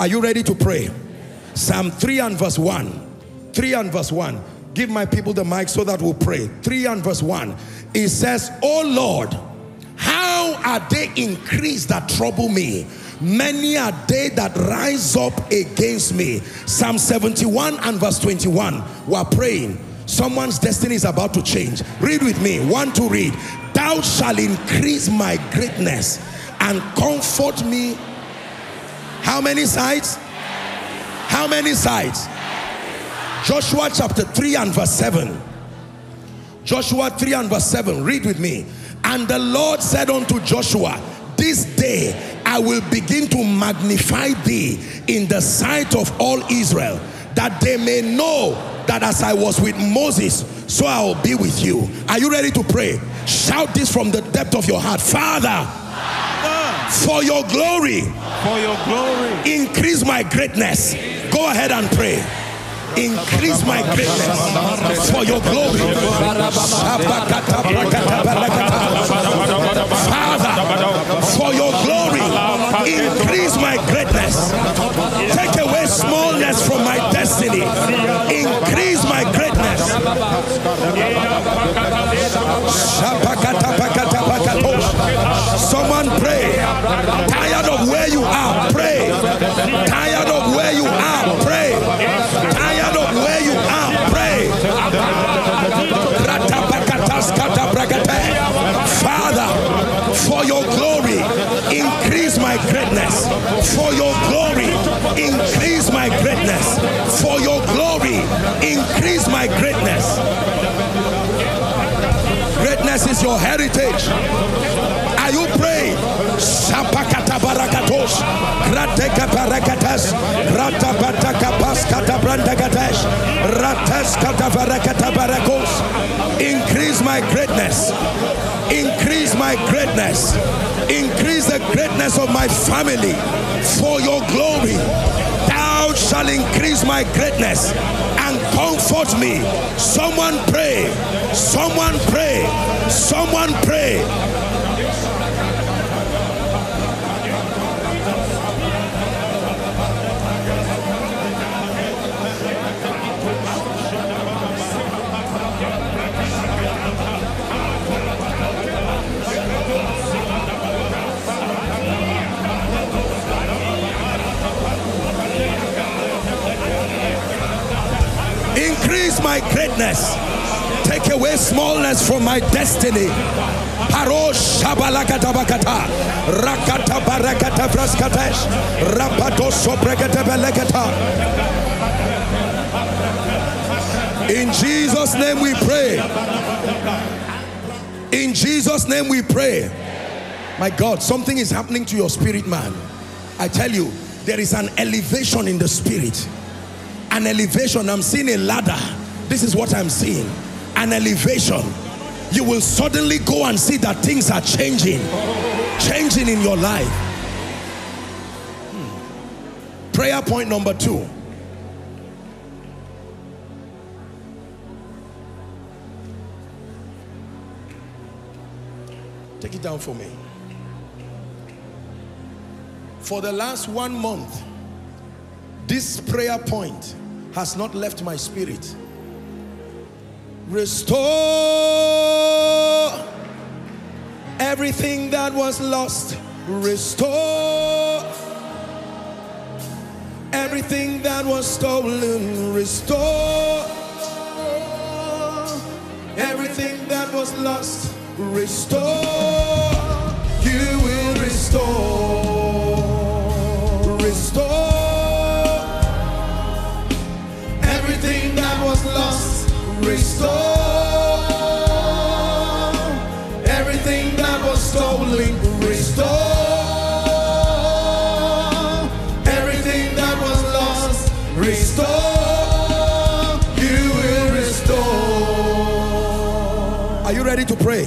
Are you ready to pray? Psalm 3 and verse 1. 3 and verse 1. Give my people the mic so that we'll pray. 3 and verse 1. It says, Oh Lord, how are they increased that trouble me? Many are they that rise up against me. Psalm 71 and verse 21. We're praying. Someone's destiny is about to change. Read with me. One to read. Thou shalt increase my greatness and comfort me. How many sides? How many sides? Joshua chapter 3 and verse 7. Joshua 3 and verse 7. Read with me. And the Lord said unto Joshua, This day I will begin to magnify thee in the sight of all Israel, that they may know that as I was with Moses, so I will be with you. Are you ready to pray? Shout this from the depth of your heart. Father, for your glory, for your glory, increase my greatness. Go ahead and pray increase my greatness for your glory. Father, for your glory, increase my greatness. Take away smallness from my destiny. Increase my greatness. Someone pray. Your heritage. Are you praying? Shapakata barakatos, Grateka barakatas, Ratabataka paskata brandagatesh, Rates kata barakos. Increase my greatness. Increase my greatness. Increase the greatness of my family for your glory. Thou shall increase my greatness and comfort me. Someone pray. Someone pray. Someone pray. Increase my greatness. Take away smallness from my destiny. In Jesus' name we pray. In Jesus' name we pray. My God, something is happening to your spirit, man. I tell you, there is an elevation in the spirit. An elevation. I'm seeing a ladder. This is what I'm seeing. An elevation. You will suddenly go and see that things are changing. Changing in your life. Hmm. Prayer point number two. Take it down for me. For the last one month, this prayer point has not left my spirit. Restore everything that was lost. Restore everything that was stolen. Restore everything that was lost. Restore. You will restore. Restore everything that was stolen. Restore everything that was lost. Restore. You will restore. Are you ready to pray?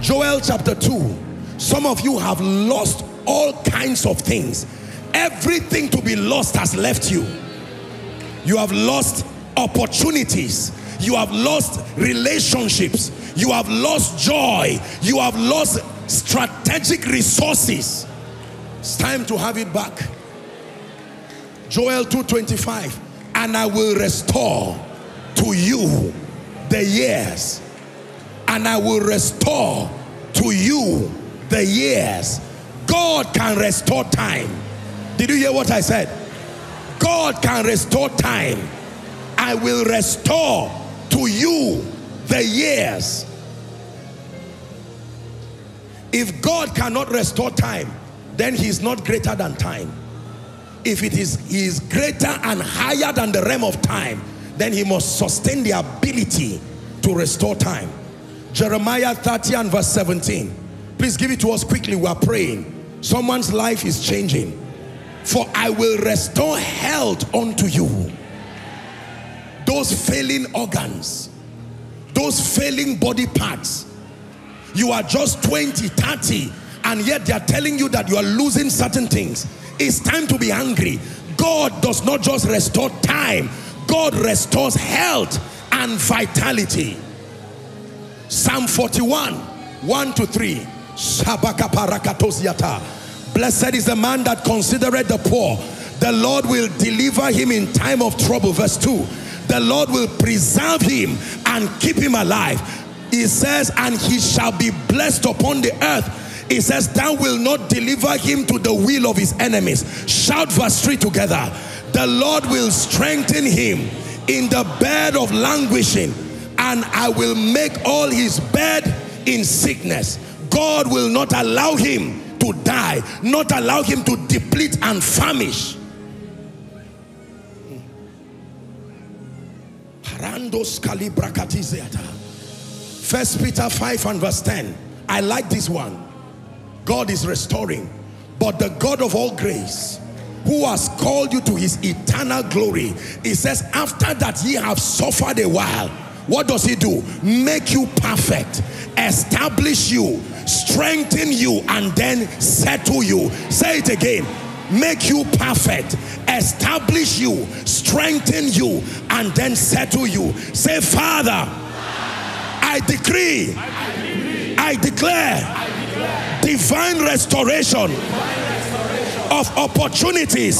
Joel chapter 2. Some of you have lost all kinds of things. Everything to be lost has left you. You have lost opportunities. You have lost relationships. You have lost joy. You have lost strategic resources. It's time to have it back. Joel 2.25, and I will restore to you the years, and I will restore to you the years. God can restore time. Did you hear what I said? God can restore time. I will restore to you the years. If God cannot restore time, then he's not greater than time. If it is he is greater and higher than the realm of time, then he must sustain the ability to restore time. Jeremiah 30 and verse 17. Please give it to us quickly. We are praying. Someone's life is changing. For I will restore health unto you. Those failing organs, those failing body parts. You are just 20, 30, and yet they are telling you that you are losing certain things. It's time to be angry. God does not just restore time, God restores health and vitality. Psalm 41, 1 to 3. Blessed is the man that considereth the poor. The Lord will deliver him in time of trouble. Verse 2. The Lord will preserve him and keep him alive. He says, and he shall be blessed upon the earth. He says, thou will not deliver him to the will of his enemies. Shout verse 3 together. The Lord will strengthen him in the bed of languishing and I will make all his bed in sickness. God will not allow him to die, not allow him to deplete and famish. First Peter 5 and verse 10. I like this one. God is restoring. But the God of all grace, who has called you to his eternal glory, he says, after that ye have suffered a while, what does he do? Make you perfect, establish you, strengthen you, and then settle you. Say it again. Make you perfect, establish you, strengthen you, and then settle you. Say, Father, I decree, I declare divine restoration of opportunities,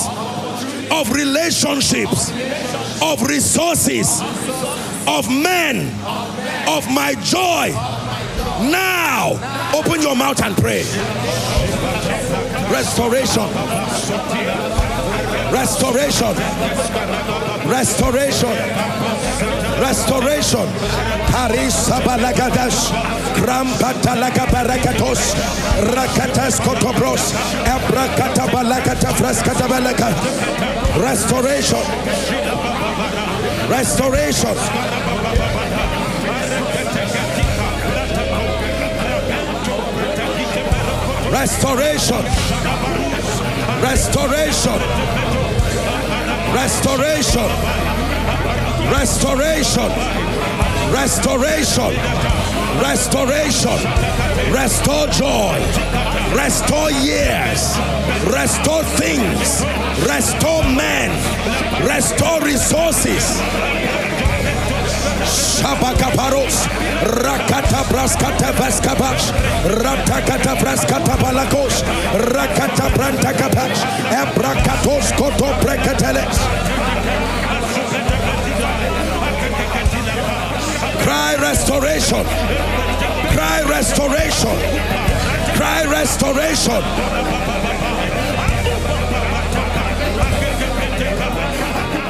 of relationships, of resources, of men, of my joy. Now, open your mouth and pray. Restoration. Restoration. Restoration. Restoration. Parisa balagadash. Krampata lagabarakatos. Rakatas kotobros. Abrakata balakata fraskata balaka. Restoration. Restoration. Restoration. Restoration. Restoration. Restoration. Restoration. Restoration. Restore joy. Restore years. Restore things. Restore men. Restore resources. Shabakaparos, Rakata Braskata Vaskabash, Ratakata Rakata Koto. Cry restoration. Cry restoration. Cry restoration.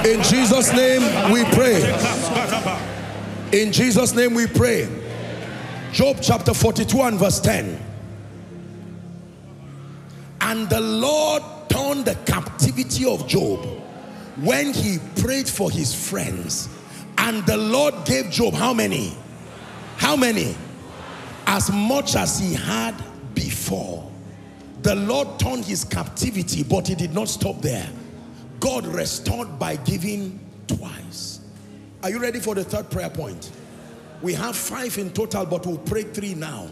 In Jesus' name we pray. In Jesus' name we pray. Job chapter 42 and verse 10. And the Lord turned the captivity of Job when he prayed for his friends. And the Lord gave Job how many? How many? As much as he had before. The Lord turned his captivity, but he did not stop there. God restored by giving twice. Are you ready for the third prayer point? We have five in total, but we'll pray three now.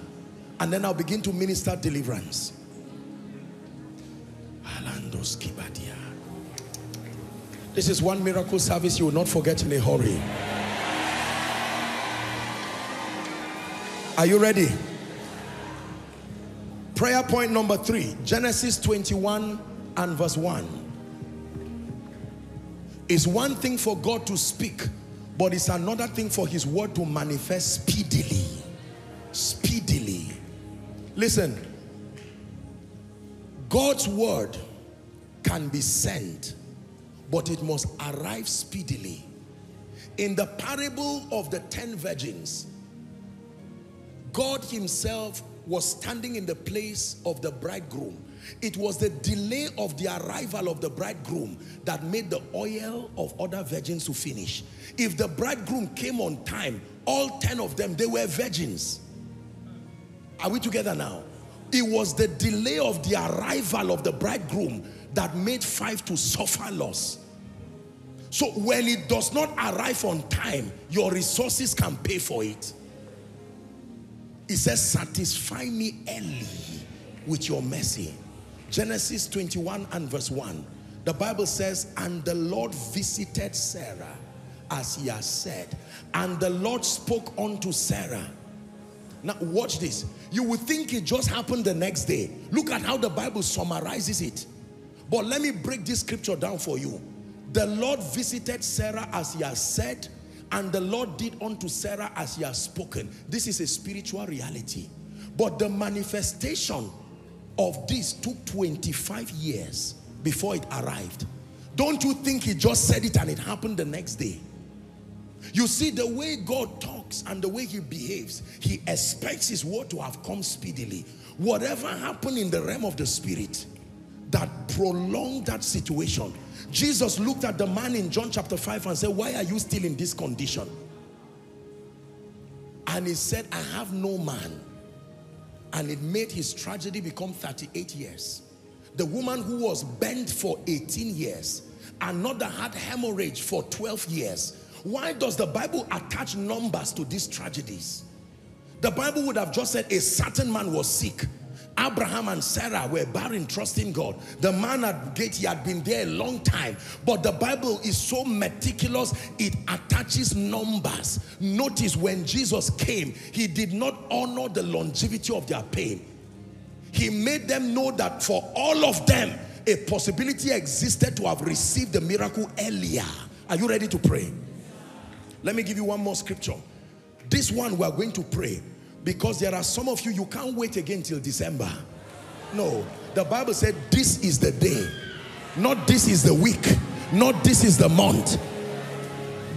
And then I'll begin to minister deliverance. This is one miracle service you will not forget in a hurry. Are you ready? Prayer point number three, Genesis 21 and verse 1. It's one thing for God to speak, but it's another thing for his word to manifest speedily. Speedily. Listen, God's word can be sent, but it must arrive speedily. In the parable of the ten virgins, God himself was standing in the place of the bridegroom. It was the delay of the arrival of the bridegroom that made the oil of other virgins to finish. If the bridegroom came on time, all 10 of them, they were virgins. Are we together now? It was the delay of the arrival of the bridegroom that made five to suffer loss. So when it does not arrive on time, your resources can pay for it. It says, satisfy me early with your mercy. Genesis 21 and verse 1. The Bible says, and the Lord visited Sarah as he has said. And the Lord spoke unto Sarah. Now watch this. You would think it just happened the next day. Look at how the Bible summarizes it. But let me break this scripture down for you. The Lord visited Sarah as he has said and the Lord did unto Sarah as he has spoken. This is a spiritual reality. But the manifestation of this took 25 years before it arrived. Don't you think he just said it and it happened the next day? You see, the way God talks and the way he behaves, he expects his word to have come speedily. Whatever happened in the realm of the spirit that prolonged that situation, Jesus looked at the man in John chapter 5 and said, why are you still in this condition? And he said, I have no man. And it made his tragedy become 38 years. The woman who was bent for 18 years, and another had hemorrhage for 12 years. Why does the Bible attach numbers to these tragedies? The Bible would have just said a certain man was sick Abraham and Sarah were barren, trusting God. The man at gate, he had been there a long time. But the Bible is so meticulous, it attaches numbers. Notice when Jesus came, he did not honor the longevity of their pain. He made them know that for all of them, a possibility existed to have received the miracle earlier. Are you ready to pray? Let me give you one more scripture. This one we are going to pray because there are some of you, you can't wait again till December. No, the Bible said this is the day. Not this is the week. Not this is the month.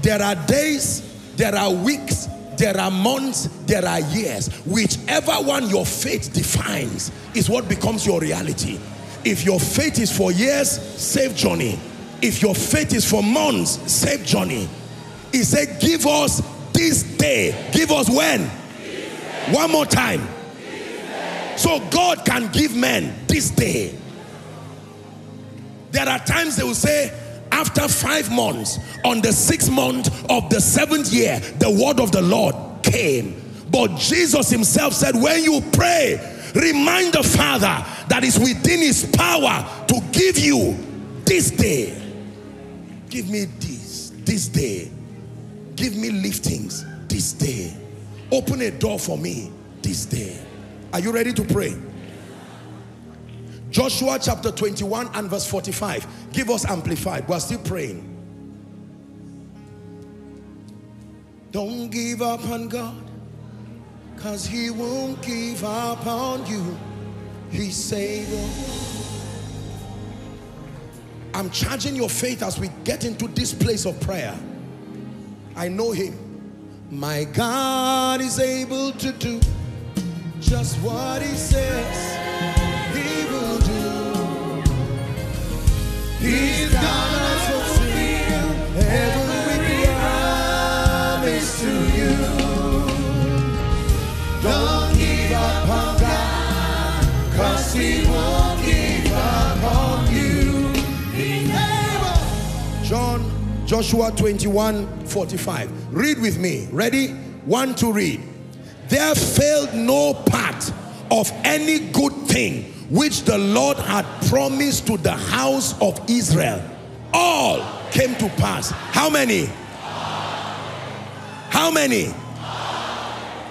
There are days, there are weeks, there are months, there are years. Whichever one your faith defines is what becomes your reality. If your faith is for years, save journey. If your faith is for months, save journey. He said, give us this day. Give us when? One more time. So God can give men this day. There are times they will say, after five months, on the sixth month of the seventh year, the word of the Lord came. But Jesus himself said, when you pray, remind the Father that is within his power to give you this day. Give me this, this day. Give me liftings this day. Open a door for me this day. Are you ready to pray? Joshua chapter 21 and verse 45. Give us amplified. We're still praying. Don't give up on God. Because he won't give up on you. He's able. I'm charging your faith as we get into this place of prayer. I know him. My God is able to do just what he says he will do. He's gonna fulfill every promise to you. Joshua 21, 45. Read with me. Ready? One to read. There failed no part of any good thing which the Lord had promised to the house of Israel. All came to pass. How many? How many?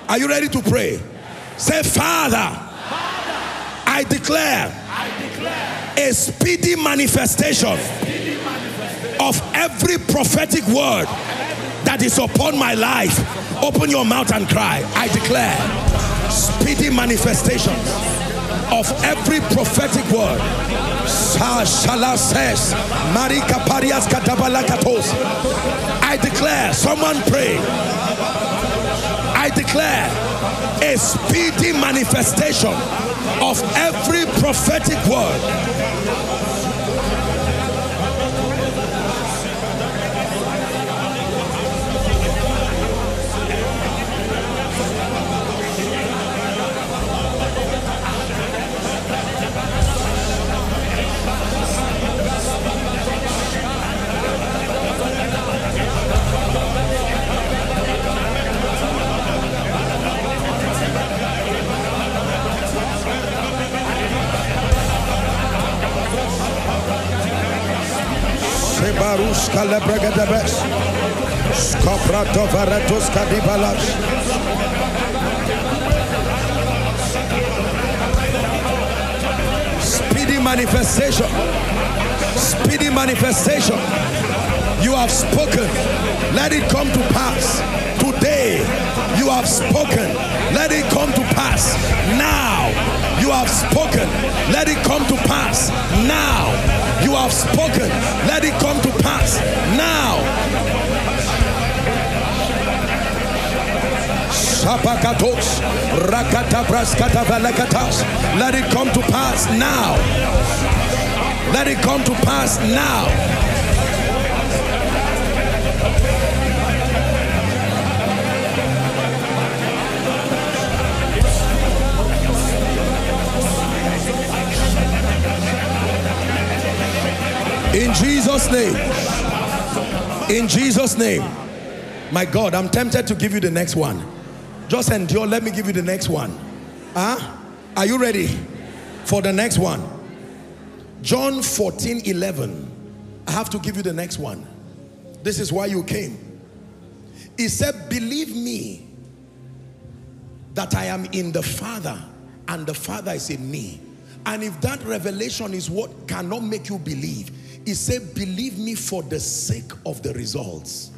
Are you ready to pray? Say, Father, I declare, a speedy manifestation of every prophetic word that is upon my life. Open your mouth and cry. I declare speedy manifestations of every prophetic word. says, Marika Parias I declare, someone pray. I declare a speedy manifestation of every prophetic word Speedy manifestation. Speedy manifestation. You have spoken. Let it come to pass. Today, you have spoken. Let it come to pass. Now, you have spoken. Let it come to pass. Now, you have spoken. Let it come to pass now. Let it come to pass now. Let it come to pass now. In Jesus' name. In Jesus' name. My God, I'm tempted to give you the next one. Just endure. Let me give you the next one. Huh? Are you ready for the next one? John 14, 11. I have to give you the next one. This is why you came. He said, believe me that I am in the Father and the Father is in me. And if that revelation is what cannot make you believe, he said, believe me for the sake of the results.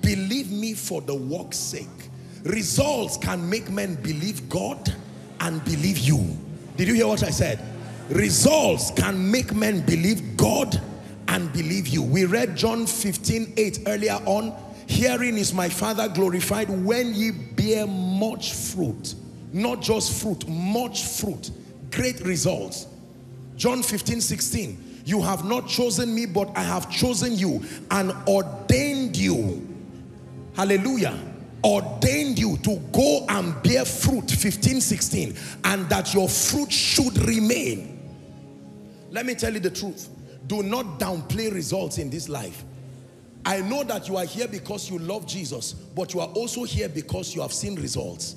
Believe me for the work's sake. Results can make men believe God and believe you. Did you hear what I said? Results can make men believe God and believe you. We read John 15, 8 earlier on. Hearing is my Father glorified when ye bear much fruit. Not just fruit, much fruit. Great results. John 15, 16. You have not chosen me, but I have chosen you and ordained you. Hallelujah. Ordained you to go and bear fruit, 15, 16, and that your fruit should remain. Let me tell you the truth. Do not downplay results in this life. I know that you are here because you love Jesus, but you are also here because you have seen results.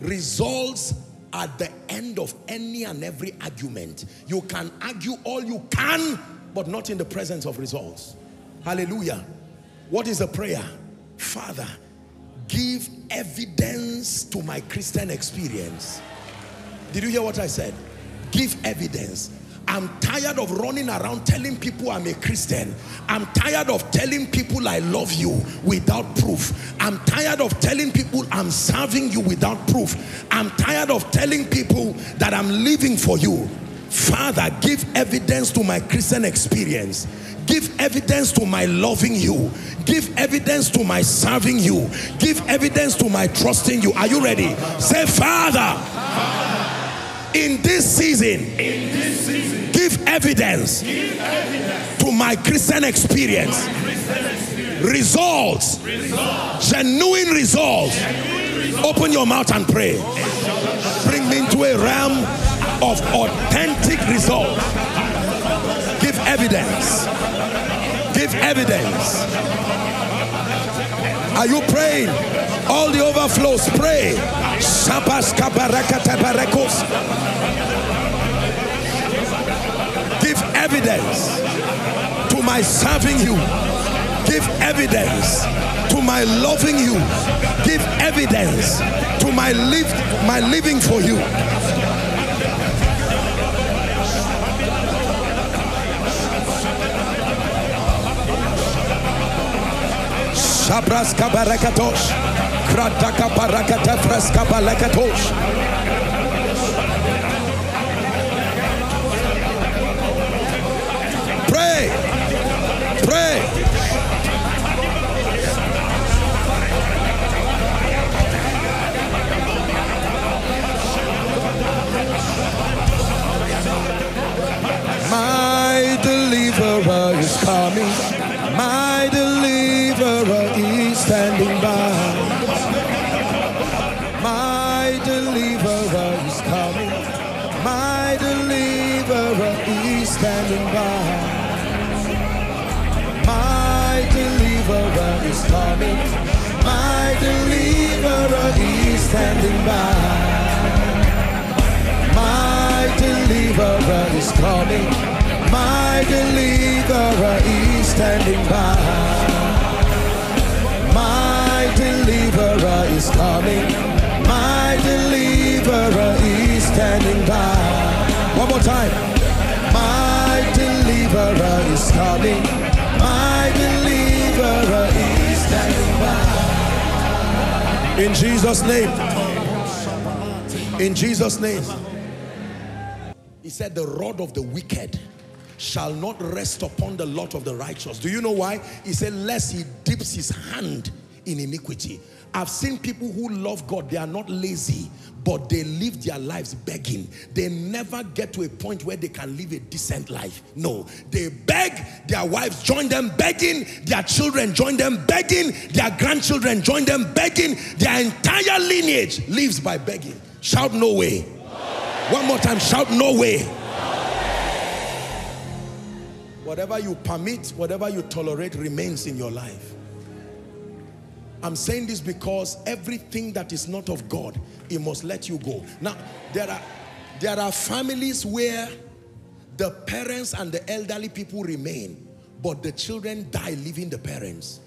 Results at the end of any and every argument. You can argue all you can, but not in the presence of results. Hallelujah. What is the prayer? Father, give evidence to my Christian experience. Did you hear what I said? Give evidence. I'm tired of running around telling people I'm a Christian. I'm tired of telling people I love you without proof. I'm tired of telling people I'm serving you without proof. I'm tired of telling people that I'm living for you. Father, give evidence to my Christian experience. Give evidence to my loving you. Give evidence to my serving you. Give evidence to my trusting you. Are you ready? Say, Father, in this season, in this season give evidence, give evidence to my Christian experience. My Christian experience. Results, results. Genuine, results. genuine results. Open your mouth and pray. Bring me into a realm of authentic results. Give evidence. Give evidence. Are you praying? All the overflows, pray. Give evidence to my serving you. Give evidence to my loving you. Give evidence to my live my living for you. Shabraska barakatosh. Krataka barakata freska balakatosh. Pray. Pray. Standing by. My deliverer is coming. My deliverer is standing by. My deliverer is coming. My deliverer is standing by. My is coming. In Jesus' name. In Jesus' name. He said, The rod of the wicked shall not rest upon the lot of the righteous. Do you know why? He said, Lest he dips his hand in iniquity. I've seen people who love God, they are not lazy, but they live their lives begging. They never get to a point where they can live a decent life. No, they beg, their wives join them begging, their children join them begging, their grandchildren join them begging, their entire lineage lives by begging. Shout no way. One more time, shout no way. Whatever you permit, whatever you tolerate remains in your life. I'm saying this because everything that is not of God, He must let you go. Now, there are, there are families where the parents and the elderly people remain, but the children die leaving the parents.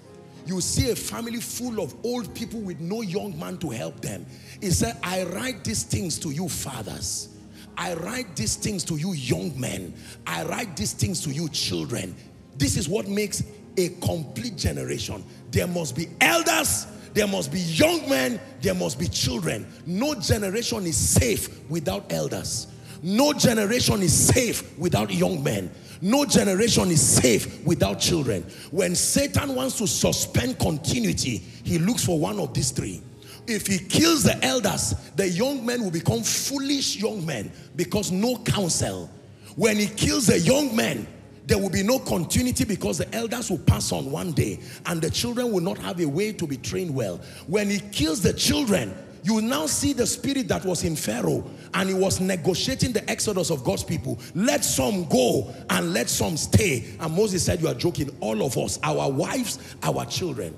You see a family full of old people with no young man to help them. He said, I write these things to you fathers. I write these things to you young men. I write these things to you children. This is what makes a complete generation. There must be elders, there must be young men, there must be children. No generation is safe without elders. No generation is safe without young men. No generation is safe without children. When Satan wants to suspend continuity, he looks for one of these three. If he kills the elders, the young men will become foolish young men because no counsel. When he kills the young men, there will be no continuity because the elders will pass on one day and the children will not have a way to be trained well. When he kills the children, you now see the spirit that was in Pharaoh and he was negotiating the exodus of God's people. Let some go and let some stay. And Moses said, you are joking. All of us, our wives, our children.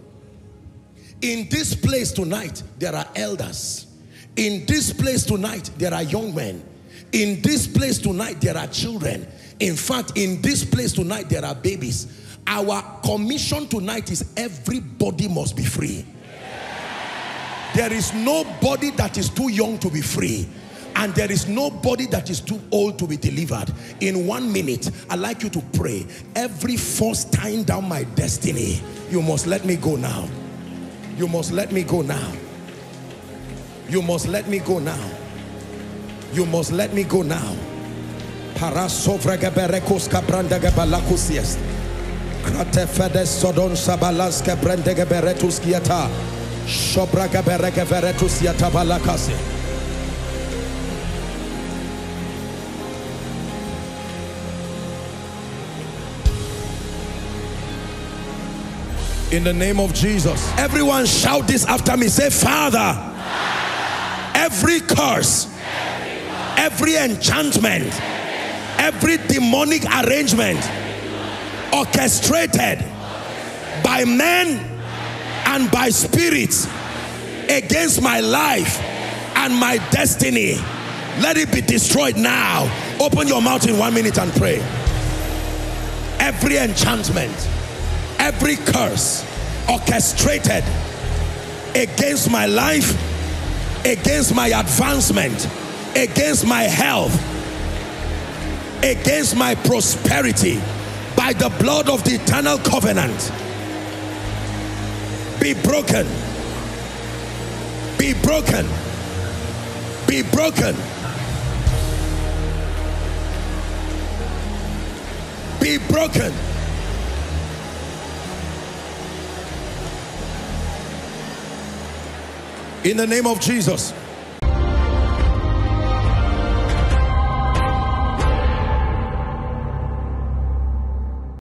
In this place tonight, there are elders. In this place tonight, there are young men. In this place tonight, there are children. In fact, in this place tonight, there are babies. Our commission tonight is everybody must be free. There is nobody that is too young to be free. And there is nobody that is too old to be delivered. In one minute, I'd like you to pray. Every force tying down my destiny, you must let me go now. You must let me go now. You must let me go now. You must let me go now. Parasovregeberekos kabrandegabalakusiest. Kratefedes sodon sabalaske brendegeberetus kiata. Shobragaberegeveretus. In the name of Jesus. Everyone shout this after me. Say, Father, every curse, every enchantment, every demonic arrangement orchestrated by men and by spirits against my life and my destiny, let it be destroyed now. Open your mouth in one minute and pray. Every enchantment, every curse orchestrated against my life, against my advancement, against my health, against my prosperity by the blood of the eternal covenant. Be broken. Be broken. Be broken. Be broken. In the name of Jesus.